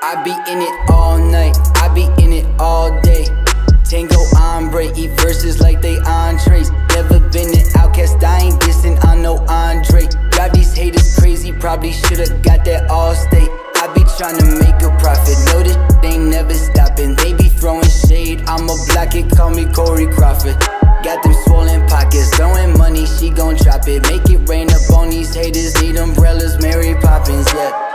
I be in it all night, I be in it all day. Tango ombre, eat verses like they entrees. Never been an outcast, I ain't dissing on no Andre. Drive these haters crazy, probably should've got that all state. I be tryna make a profit, know this ain't never stopping. They be throwing shade, I'ma block it, call me Corey Crawford. Got them swollen pockets, throwing money, she gon' drop it. Make it rain up on these haters, need umbrellas, Mary Poppins, yeah.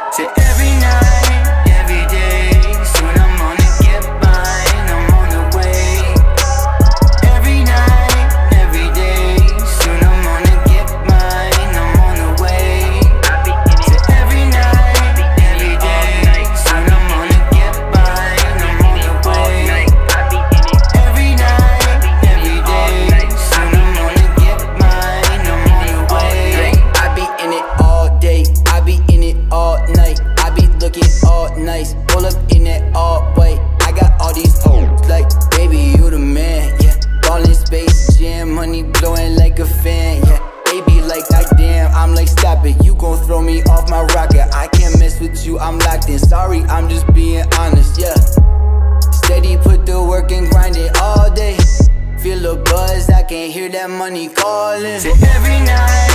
Gon' throw me off my rocket. I can't mess with you, I'm locked in. Sorry, I'm just being honest, yeah. Steady, put the work and grind it all day. Feel a buzz, I can hear that money calling. Say every night,